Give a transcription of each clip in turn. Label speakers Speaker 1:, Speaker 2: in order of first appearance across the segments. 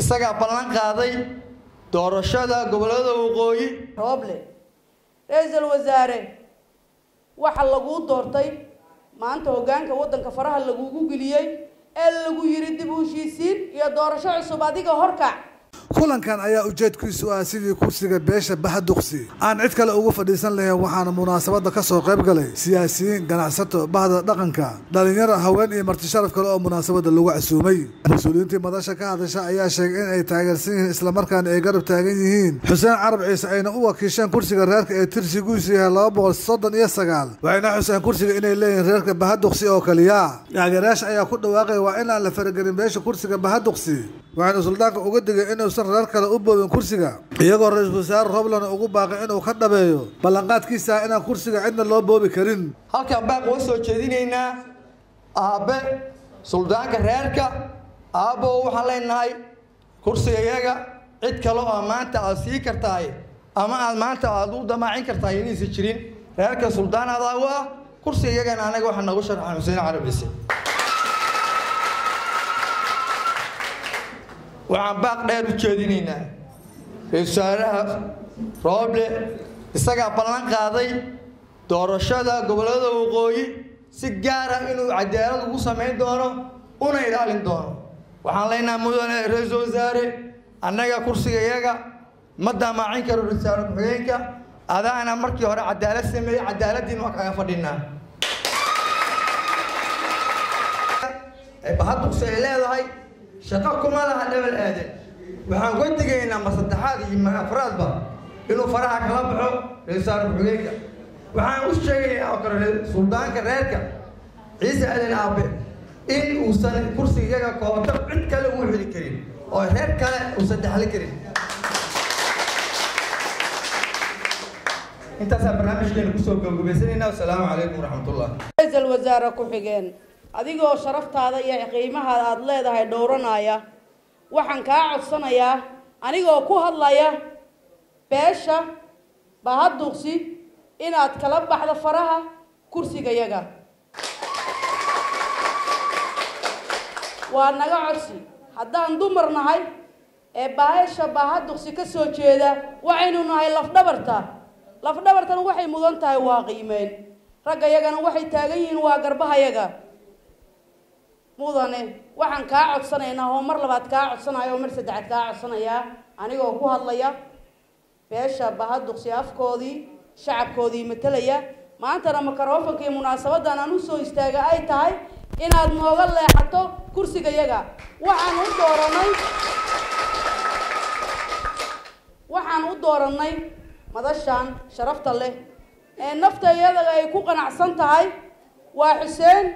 Speaker 1: isagaa ballan qaaday doorashada gobollada waqooyi.
Speaker 2: Rooble ra'iisul wasaare waxa laguu doortay maanta hoggaanka waddanka faraha lagugu geliyey ee lagu yidhi dib u heshiisiin iyo doorasho cusub adiga horkac
Speaker 3: kulankan ayaa ujeedkiisu ah sidii kursiga beesha bahaduqsi aan cid kale ugu fadhiisan lahayn waxaana munaasabada ka soo qayb galay siyaasiyiin ganacsato bahda dhaqanka dhalinyaro haween iyo marti sharaf kale oo munaasabada lagu casuumay. Mas'uuliyiintii madasha ka hadasha ayaa sheegay in ay taageersan yihiin islamarkaana ay garab taagan yihiin. Xuseen carab ciise ayna u wakiisheen kursiga reerka ee tirsigiisu yahay laba boqol soddon iyo sagaal waxayna xuseen kursiga inay leeyihiin reerka bahaduqsi oo kaliya. Taageerayaasha ayaa ku dhawaaqaya waa in aan la faragelin beesha kursiga bahaduqsi waxayna suldaanka uga digay inuusan reer kale u boobin kursiga. Iyagoo ra'iisul wasaare roblana ugu baaqay inuu ka dhabeeyo ballanqaadkiisa inaan kursiga cidna loo boobi karin.
Speaker 1: Halkaan baaq uga soo jeedinaynaa aabbe suldaanka reerka aabbo waxaan leenahay kursiga iyaga cid kale oo maanta aad sii kartahay ama aad maanta aad u damaacin kartahay inaysan jirin. Reerka suldaan adaa ah kursiga iyagana anaga waxaa nagu sharxan xuseen carab ciise waxaan baaq dheer u jeedinaynaa ra'isul wasaaraha rooble isagaa ballan qaaday doorashada gobollada waqooyi si gaar ah inuu cadaalad ugu samayn doono una ilaalin doono. Waxaan leenahay mudane ra'iisul wasaare annaga kursiga iyaga ma damaacin karo ra'isul wasaare ku-xigeenka adaana markii hore cadaalad sameeyey cadaaladdiina waa kaga fadhinaa. Bahaduqsi ay leedahay shaqo kuma laha dhabal aadan waxaan uga digaynaa ma saddexaad iyo ma afraadba inuu faraha kala baxo ra'iisul ku-xigeenka waxaan u sheegayaa oo kale suldaanka reerka ciise aadan aabe in uusan kursiga iyaga kooto cid kale uu xili karin oo reer kale uusan dhexli karin. Intaasaa barnaamijkeena ku soo gabagabaysanayna wasalaamu calaykum waraxmatullah
Speaker 2: ra'iisul wasaare ku-xigeen adigoo sharaftaada iyo qiimahaada aada leedahay dhowranaya waxaan kaa codsanayaa anigoo ku hadlaya beesha bahaduqsi inaad kala baxdo faraha kursiga yaga. Waa naga codsi. Haddaan dumar nahay ee baahesha bahaduqsi ka soo jeeda waxaynu nahay lafdhabarta. Lafdhabartan waxay mudan tahay waa qiimeyn ragga yagana waxay taagan yihiin waa garbahayaga mudane. Waxaan kaa codsanaynaa oo mar labaad kaa codsanaya oo mar saddexaad kaa codsanayaa anigoo ku hadlaya beesha bahaduqsi afkoodii shacabkoodii matalaya maantana makarofanka iyo munaasabadan aan u soo istaaga ay tahay inaad nooga leexato kursiga yaga. Waxaan u dooranay waxaan u dooranay madashan sharafta leh. Ee nafta iyada ay ku qanacsan tahay waa xuseen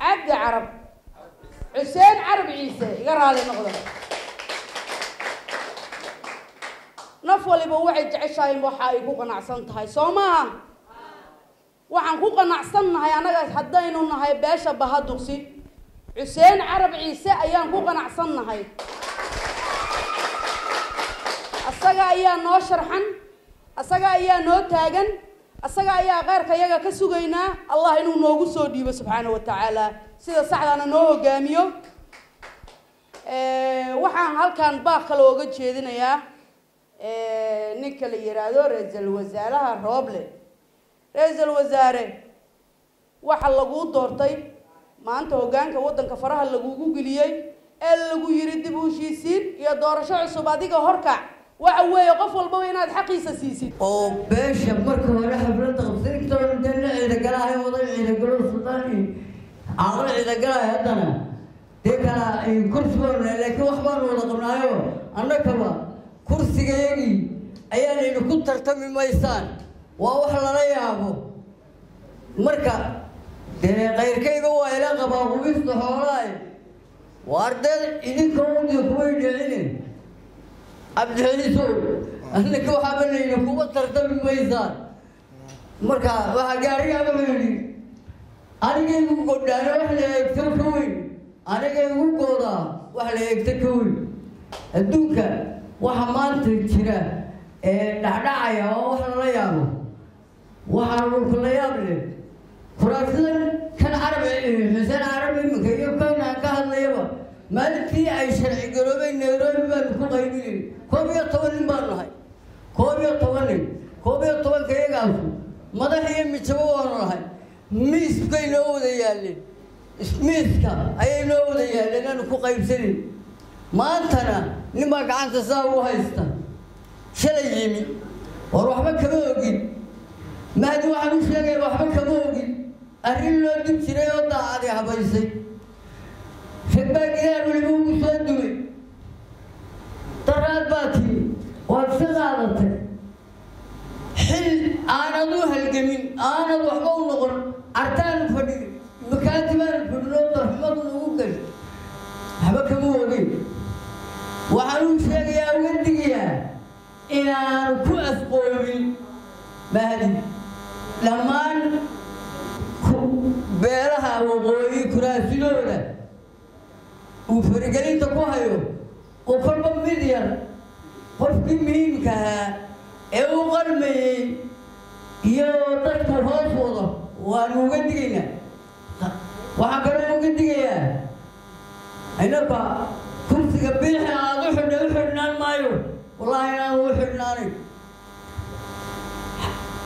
Speaker 2: cabdi carab. Xuseen carab ciise iga raali noqda naf waliba waxay jeceshahay waxa ay ku qanacsan tahay soo maaha waxaan ku qanacsan nahay annaga haddaynu nahay beesha bahaduqsi. Xuseen carab ciise ayaan ku qanacsan nahay asaga ayaa noo sharxan asaga ayaa noo taagan asaga ayaa qayrka yaga ka sugaynaa allah inuu noogu soo dhiibo subxaana wa tacaala sida saxdaana noo hogaamiyo waxaan halkan baaq kale ooga jeedinayaa ninka la yiraahdo ra'iisul wasaaraha rooble ra'iisul wasaare waxa laguu doortay maanta hoggaanka waddanka faraha lagugu geliyey ee lagu yidhi dib u heshiisiin iyo doorasho cusub adiga horkac waxa weeye qof walbaba inaad xaqiisa siisid
Speaker 4: oo beesha marka hore xafladda qabsirigtooda dee la ciidagalahay oday ciidagalo sultaan iyo caaqlo ciidagalahay haddana dee kala kursigoona laakiin wax baanu wada qabnaayo annakaba kursigayagii ayaanaynu ku tartami maysaan waa wax lala yaabo marka dee kayrkayga waa ila qabaa qubista xoolaay waar dee idinka udiya kuway dhicine cabdixiliiso annaka waxaaba layidhi kuwa tartami maysaan. Marka waxaa gaarigaaba la yidhi anigaygu godhaana wax la eegto ka weyn anigaygu goodaa wax la eegto ka weyn. Adduunka waxa maanta jira ee dhacdhacaya oo wax lala yaabo waxaa dhulka la yaab leh. Kuraasidan kan carab xuseen carab iminka sharci garoobeen nairobi baanu ku qaybinay koob iyo toban nin baanu nahay koob iyo toban nin koob iyo tobanka iyagaasu madax iyo mijabo waanu nahay miiskay noo wada yaalleen miiska ayay noo wada yaalleen aanu ku qaybsanin maantana nin baa gacanta saa u haysta shalay yimi war waxba kama ogin mahdi waxaan u sheegaya waxba kama ogin arrin loo dib jiray oo daacadi habaysay rag baa gidaar weliba ugu soo dumay daraad baa timi waad si qaadatay xil aanad u halgamin aanad waxba u noqon artaanu fadhin makaati baanu fadhinoo darxumadu nagu gashay waxba kama ogin waxaan uu sheegayaa uga digayaa inaanu ku asqoobin mahdi dhammaan beelaha waqooyi kuraasidooda uu farigelinta ku hayo oo kolba mid yar qofkii muhiimka ahaa ee u qarmayey iyo dadku hoos wado waanu uga digaynaa. Waxaan kaloo uga digayaa inaba kursiga biixi aada u xidha u xidhnaan maayo. Wallaahi inaanu u xidhnaanay.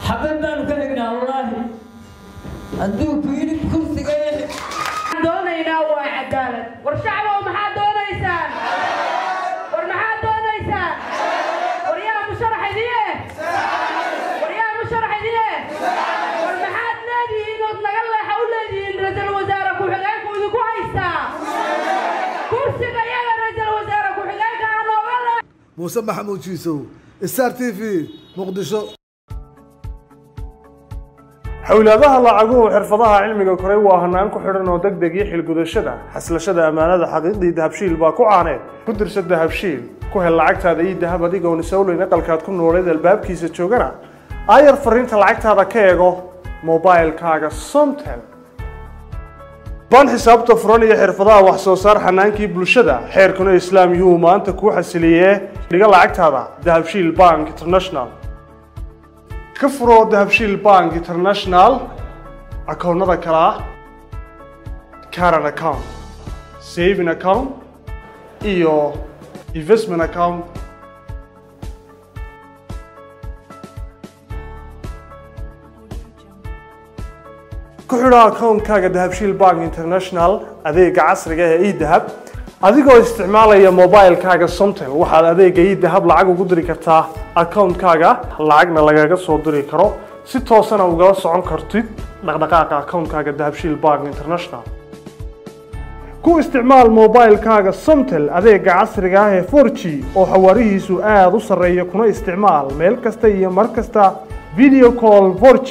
Speaker 4: Xabad baanu ka xignaa wallaahi. Hadduu ku yidhi kursiga
Speaker 2: doonaynaa cadaalad. War shacbow maxaad doonaysaan? War maxaad doonaysaan? War yaa musharax war yaa musharax war maxaad leedihiin ood naga leexa u leedihiin ra'iisul wasaare ku-xigeenku idinku haystaa? Kursiga iyaga ra'iisul wasaare ku-xigeenka ha nooga le
Speaker 3: muuse maxamuud jiisow star t v muqdisho
Speaker 5: xowlaadaha lacaguhu xirfadaha cilmiga koray waa hanaan ku xidhan oo deg deg iyo xilgudashada. Xaslashada ammaanada xaqiiqdii dahabshiil baa ku caaneed ku dirsa dahabshiil ku hel lacagtaada iyo dahab adigoon isowleyn aqalkaad ku nooleed albaabkiisa joogana. Aayar fariinta lacagtaada ka eego mobailkaaga somtel. Baan xisaabta furan iyo xirfadaha wax soo saar xanaankii bulshada xeerkuna islaam yuhu maanta kuu xasiliyee. Dhiga lacagtaada dahabshiil bank international ka furo dahabshiil bank international akoonnada kale ah current account saving account iyo investment account. Ku xidho akoonkaaga dahabshiil bank international adeega casriga ee edahab adigoo isticmaalaya mobilkaaga somtel waxaad adeega edahab lacag ugu diri kartaa akoonkaaga lacagna lagaga soo diri karo. Si toosana ugala socon kartid dhaqdhaqaaqa akoonkaaga dahabshiil bank international. Ku isticmaal mobilkaaga somtel adeega casriga ah ee 4g oo xawaarihiisu aada u sarreeya kuna isticmaal meel kasta iyo mar kasta video call 4g